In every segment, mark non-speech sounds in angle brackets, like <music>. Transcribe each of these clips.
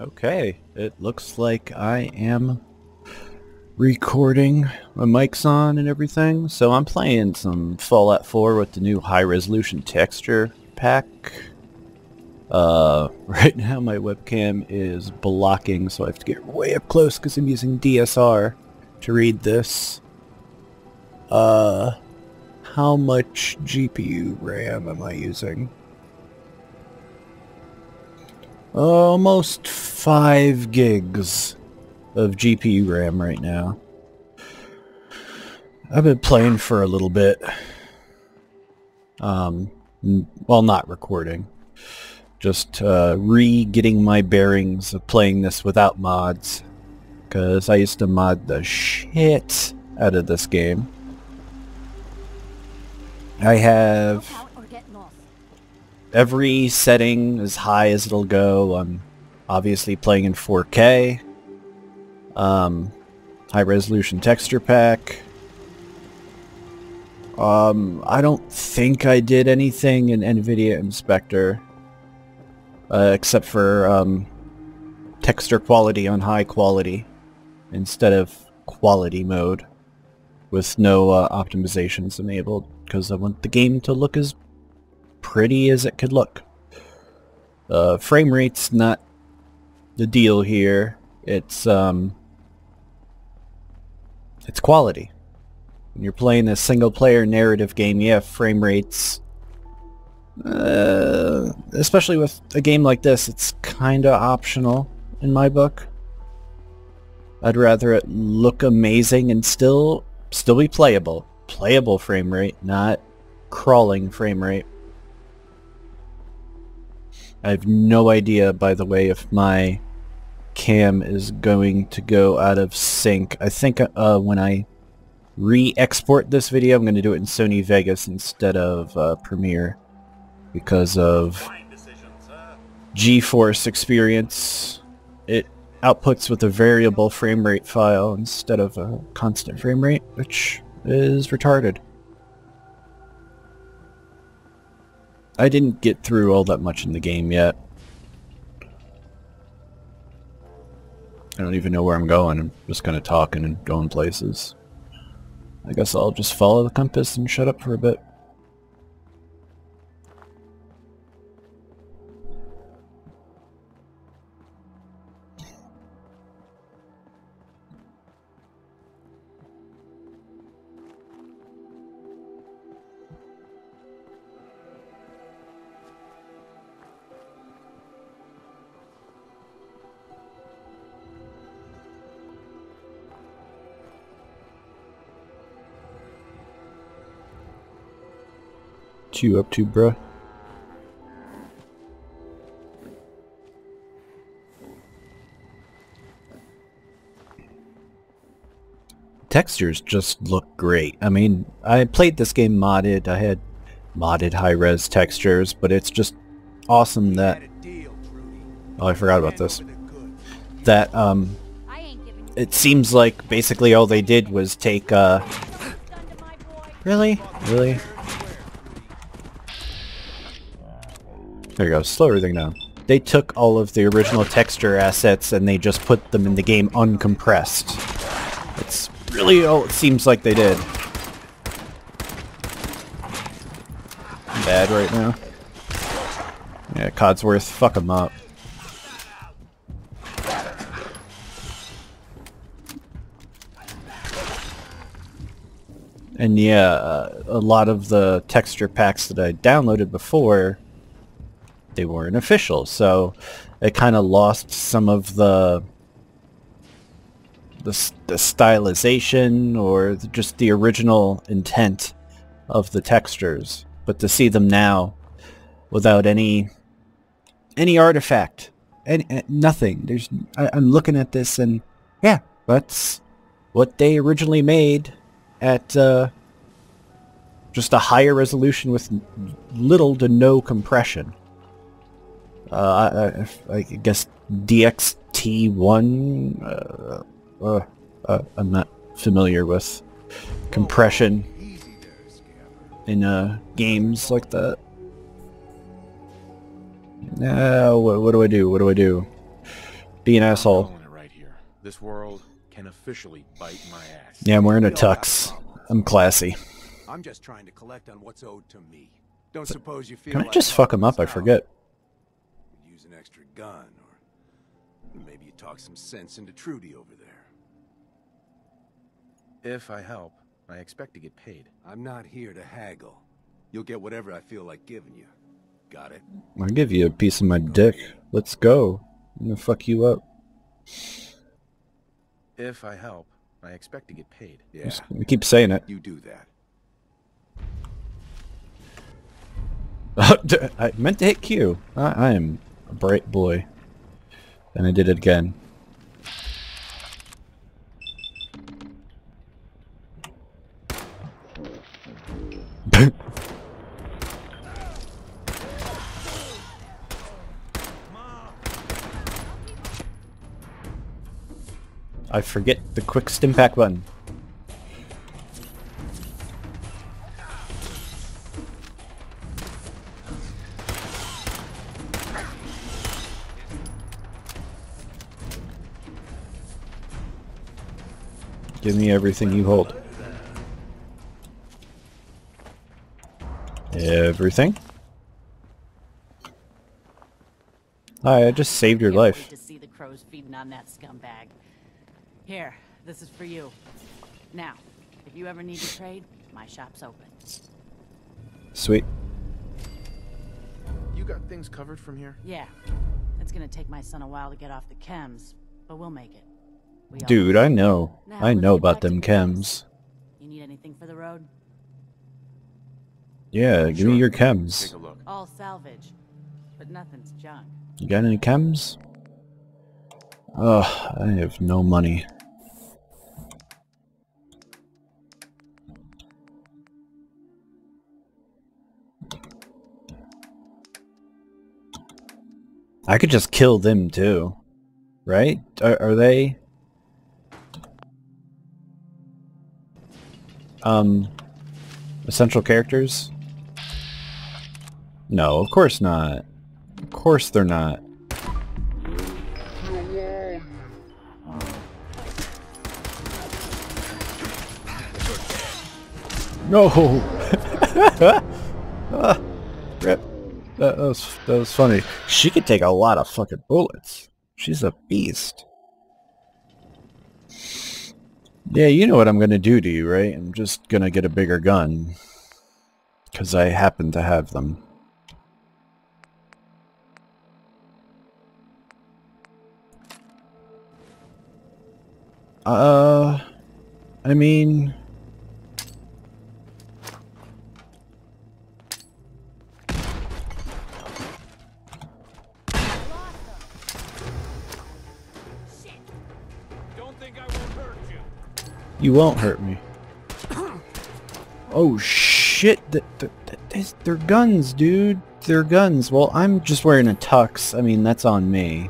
Okay, it looks like I am recording. My mic's on and everything. So I'm playing some Fallout 4 with the new high-resolution texture pack. Uh, <laughs> right now my webcam is blocking, so I have to get way up close because I'm using DSR to read this. Uh, how much GPU RAM am I using? Almost 5 gigs of GPU RAM right now. I've been playing for a little bit. Um, well, not recording. Just uh, re-getting my bearings of playing this without mods. Because I used to mod the shit out of this game. I have every setting as high as it'll go. I'm obviously playing in 4K. Um, high resolution texture pack. Um, I don't think I did anything in NVIDIA Inspector. Uh, except for um, texture quality on high quality instead of quality mode with no uh, optimizations enabled because I want the game to look as pretty as it could look. Uh, frame rate's not the deal here. It's um, it's quality. When you're playing a single-player narrative game, yeah, frame rates. Uh, especially with a game like this, it's kind of optional in my book. I'd rather it look amazing and still still be playable. Playable frame rate, not crawling frame rate. I have no idea, by the way, if my cam is going to go out of sync. I think uh, when I re-export this video, I'm going to do it in Sony Vegas instead of uh, Premiere because of GeForce experience. It outputs with a variable frame rate file instead of a constant frame rate, which is retarded. I didn't get through all that much in the game yet. I don't even know where I'm going. I'm just kind of talking and going places. I guess I'll just follow the compass and shut up for a bit. What you up to, bruh? Textures just look great. I mean, I played this game modded. I had modded high-res textures, but it's just awesome that... Oh, I forgot about this. That, um... It seems like basically all they did was take, uh... Really? Really? There you go, slow everything down. They took all of the original texture assets and they just put them in the game uncompressed. It's really all it seems like they did. bad right now. Yeah, Codsworth, fuck them up. And yeah, uh, a lot of the texture packs that I downloaded before they weren't official. So it kind of lost some of the, the the stylization or just the original intent of the textures. But to see them now without any any artifact, any, nothing. There's I, I'm looking at this and yeah, that's what they originally made at uh, just a higher resolution with little to no compression. Uh, I, I, guess DXT1. Uh, uh, uh, I'm not familiar with compression in uh, games like that. Now, what, what do I do? What do I do? Be an asshole. right. This world can officially bite my ass. Yeah, I'm wearing a tux. I'm classy. I'm just trying to collect on what's owed to me. Don't suppose you feel Can I like just fuck him up? I forget. Use an extra gun, or maybe you talk some sense into Trudy over there. If I help, I expect to get paid. I'm not here to haggle. You'll get whatever I feel like giving you. Got it? I'll give you a piece of my dick. Let's go. I'm gonna fuck you up. If I help, I expect to get paid. Yeah, Just- keep saying it. you do that. <laughs> I meant to hit Q. I, I am a bright boy. And I did it again. <laughs> I forget the quick stim pack button. Give me everything you hold. Everything? Hi, I just saved your Can't wait life. To see the crows feeding on that scumbag. Here, this is for you. Now, if you ever need to trade, my shop's open. Sweet. You got things covered from here? Yeah, it's gonna take my son a while to get off the chems, but we'll make it. We all Dude. I know. I know about them business. chems. You need anything for the road? Yeah, give me your Take chems. All salvage, but nothing's junk. You got any chems? Ugh, I have no money. I could just kill them too, right? Are, are they? Um, essential characters? No, of course not. Of course they're not. No. <laughs> ah, rip. That, that was that was funny. She could take a lot of fucking bullets. She's a beast. Yeah, you know what I'm gonna do to you, right? I'm just gonna get a bigger gun. Because I happen to have them. Uh, I mean... You won't hurt me. Oh shit! Th th th th- they're guns, dude. They're guns. Well, I'm just wearing a tux. I mean, that's on me.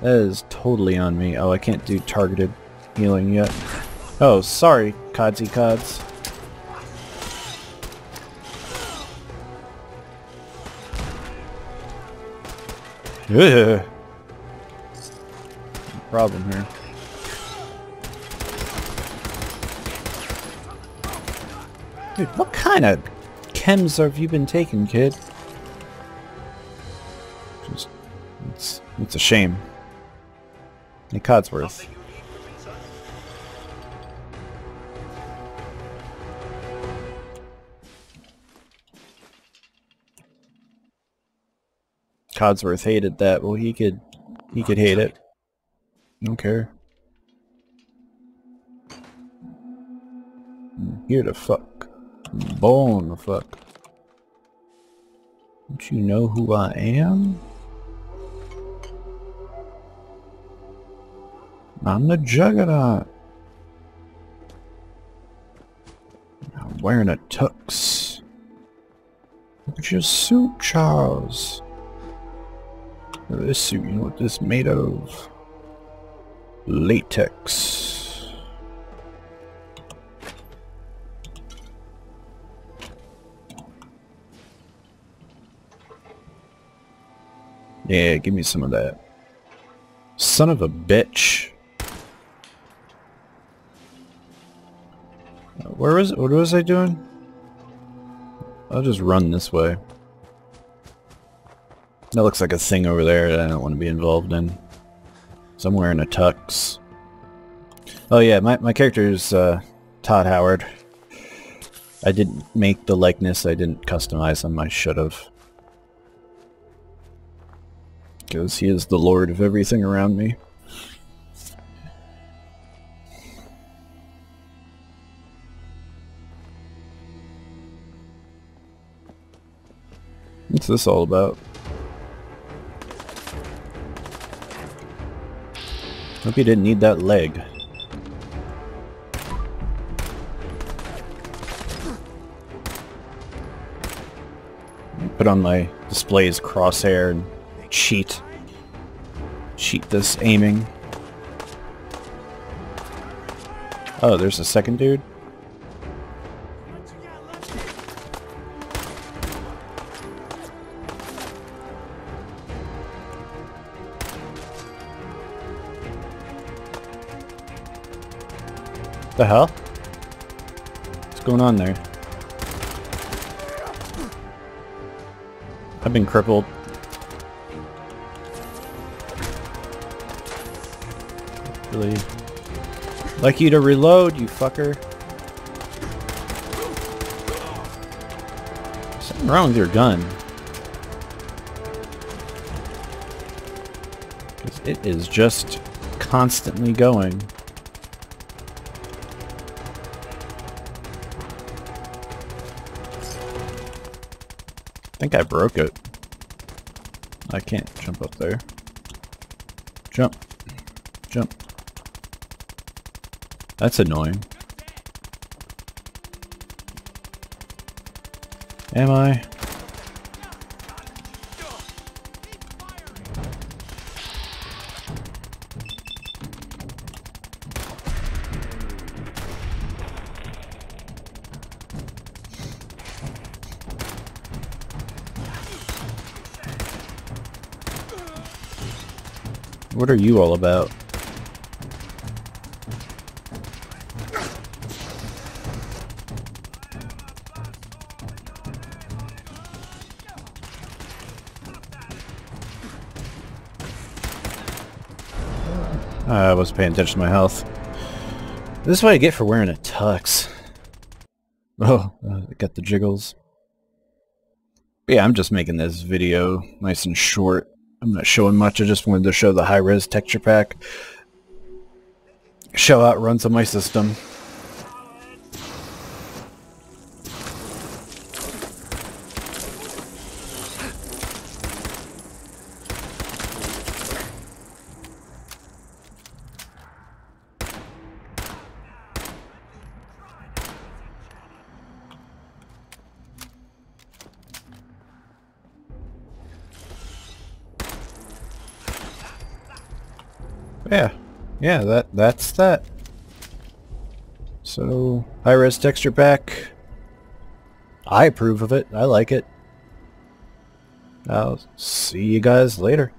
That is totally on me. Oh, I can't do targeted healing yet. Oh, sorry, Codsy Cods. Ugh. <laughs> Problem here. Dude, what kind of chems have you been taking, kid? Just, it's, it's a shame. Hey, Codsworth. Codsworth hated that. Well, he could, he could hate it. Don't care. I'm here to fuck. Born to fuck. Don't you know who I am? I'm the Juggernaut. I'm wearing a tux. Look at your suit, Charles. Look at this suit. You know what this made of? Latex. Yeah, give me some of that. Son of a bitch. Uh, Where was what was I doing? I'll just run this way. That looks like a thing over there that I don't want to be involved in. Somewhere in a tux. Oh yeah, my, my character is uh, Todd Howard. I didn't make the likeness, I didn't customize him, I should Because he is the lord of everything around me. What's this all about? Hope you didn't need that leg. Put on my display's crosshair and cheat. Cheat this aiming. Oh, there's a second dude? The hell? What's going on there? I've been crippled. Really like you to reload, you fucker. Something wrong with your gun. 'Cause it is just constantly going. I think I broke it. I can't jump up there. Jump. Jump. That's annoying. Am I? What are you all about? I wasn't paying attention to my health. This is what I get for wearing a tux. <laughs> Oh, uh, got the jiggles. Yeah, I'm just making this video nice and short. I'm not showing much, I just wanted to show the high-res texture pack. Show out runs on my system. Yeah, yeah, that that's that. So, high-res texture pack. I approve of it. I like it. I'll see you guys later.